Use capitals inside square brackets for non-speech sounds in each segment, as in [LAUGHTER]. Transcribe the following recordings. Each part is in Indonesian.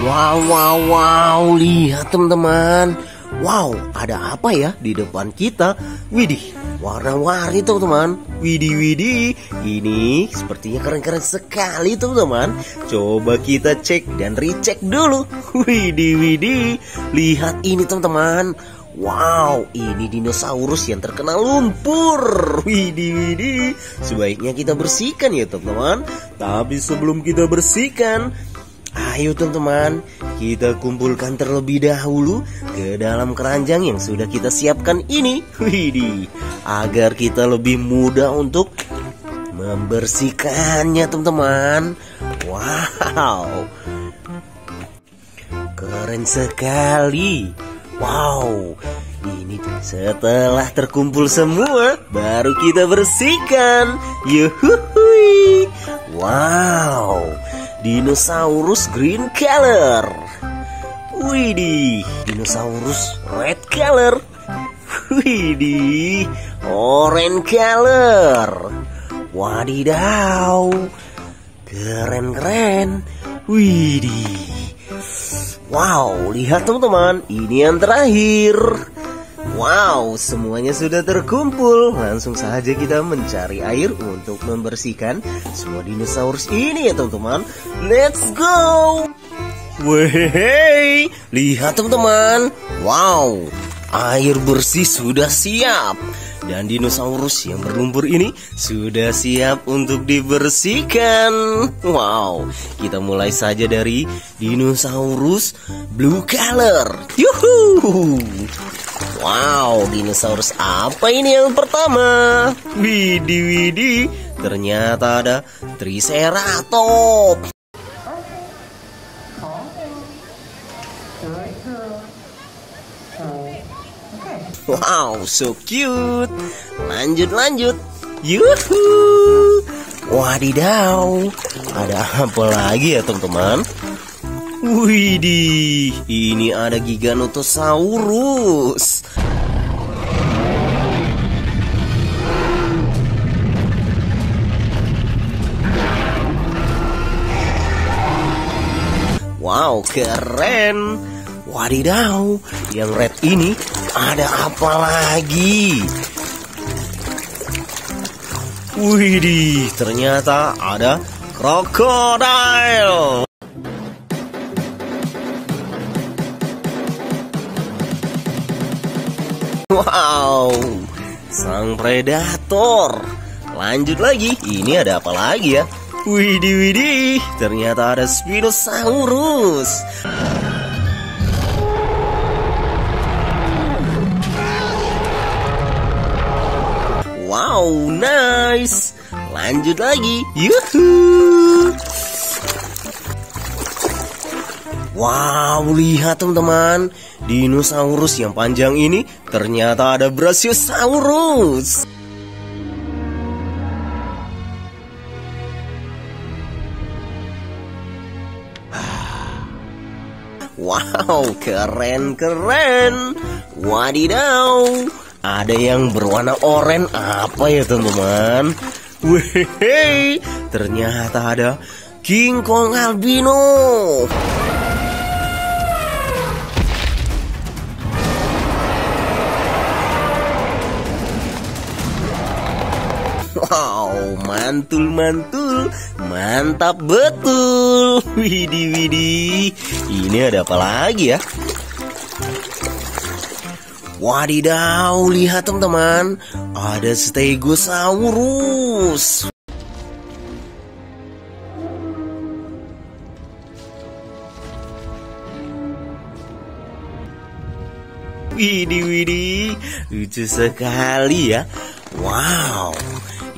Wow, wow, wow, lihat teman-teman. Wow, ada apa ya di depan kita? Widih, warna-warni teman-teman. Widih, widih, ini sepertinya keren-keren sekali teman-teman. Coba kita cek dan recheck dulu. Widih, widih, lihat ini teman-teman. Wow, ini dinosaurus yang terkena lumpur. Widih, widih. Sebaiknya kita bersihkan ya teman-teman. Tapi sebelum kita bersihkan, Ayo teman-teman, kita kumpulkan terlebih dahulu ke dalam keranjang yang sudah kita siapkan ini. Widih, agar kita lebih mudah untuk membersihkannya teman-teman. Wow, keren sekali. Wow, ini setelah terkumpul semua, baru kita bersihkan. Yuhui, wow dinosaurus green color. Widih, dinosaurus red color. Widih, orange color. Wadidaw, keren-keren. Widih. Wow, lihat teman-teman, ini yang terakhir. Wow, semuanya sudah terkumpul. Langsung saja kita mencari air untuk membersihkan semua dinosaurus ini ya teman-teman. Let's go! Wehey, lihat teman-teman. Wow, air bersih sudah siap. Dan dinosaurus yang berlumpur ini sudah siap untuk dibersihkan. Wow, kita mulai saja dari dinosaurus blue color. Yuhu! Wow, dinosaurus apa ini yang pertama? Widih, widih, ternyata ada Triceratops. Wow, so cute. Lanjut, lanjut. Yuhu. Wadidaw, ada apa lagi ya teman-teman? Widih, ini ada Giganotosaurus. Wow, keren. Wadidaw, yang red ini ada apa lagi? Widih, ternyata ada krokodil. Wow, sang predator. Lanjut lagi, ini ada apa lagi ya? Widih, widih, ternyata ada Spinosaurus. Wow, nice. Lanjut lagi. Yuhu. Wow, lihat teman-teman. Dinosaurus yang panjang ini ternyata ada Brachiosaurus. Wow, keren-keren. Wadidaw. Ada yang berwarna oranye apa ya teman-teman? Wih, ternyata ada King Kong albino. Mantul-mantul, mantap betul. [LAUGHS] Widih. Ini ada apa lagi ya? Wadidaw, lihat teman-teman, ada Stegosaurus. Widih, lucu sekali ya. Wow,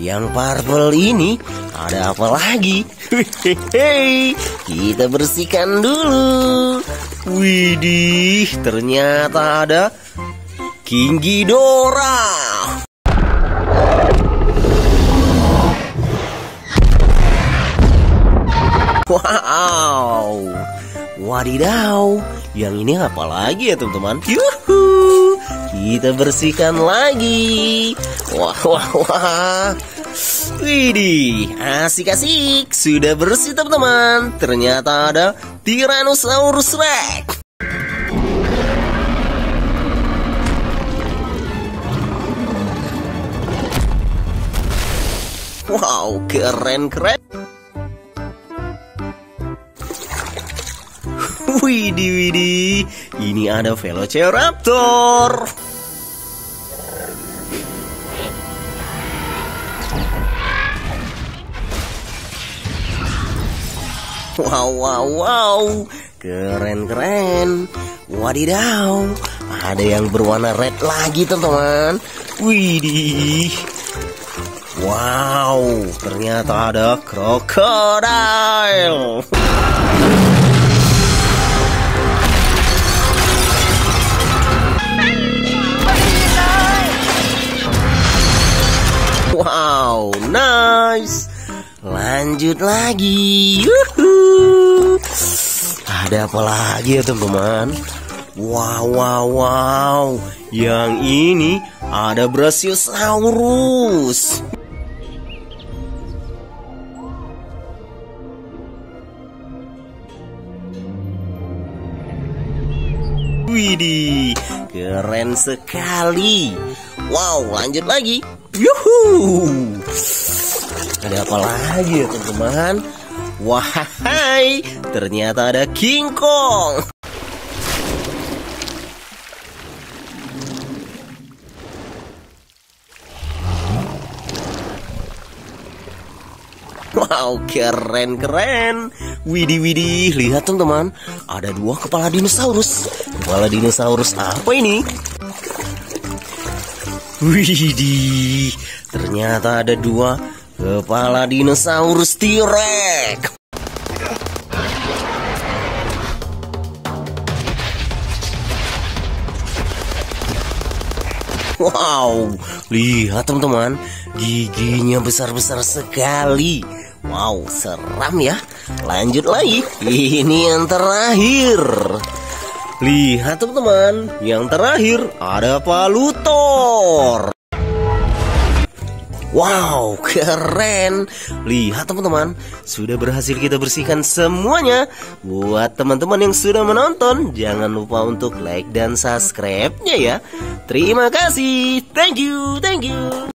yang purple ini ada apa lagi? Hehehe, kita bersihkan dulu. Widih, ternyata ada King Ghidorah. Wow, wadidaw, yang ini apa lagi ya teman-teman? Yuhu, kita bersihkan lagi. Wah, wah, wah. Widih, asik-asik. Sudah bersih teman-teman. Ternyata ada Tyrannosaurus Rex. Wow, keren-keren. Widih, widih. Ini ada Velociraptor. Wow, wow, wow. Keren, keren. Wadidaw. Ada yang berwarna red lagi, teman-teman. Widih. Wow, ternyata ada krokodil. Nice. Lanjut lagi. Yuhu. Ada apa lagi ya teman-teman? Wow, wow, wow. Yang ini ada Brachiosaurus. Widih, keren sekali. Wow, lanjut lagi. Yuhu. Ada apa lagi ya teman-teman? Wahai, ternyata ada King Kong. Wow, keren-keren. Widih, widih. Lihat teman-teman, ada dua kepala dinosaurus. Kepala dinosaurus apa ini? Widih, ternyata ada dua kepala dinosaurus T-Rex. Wow, lihat teman-teman, giginya besar-besar sekali. Wow, seram ya. Lanjut lagi, ini yang terakhir. Lihat teman-teman, yang terakhir ada Palutor. Wow, keren. Lihat teman-teman, sudah berhasil kita bersihkan semuanya. Buat teman-teman yang sudah menonton, jangan lupa untuk like dan subscribe-nya ya. Terima kasih. Thank you, thank you.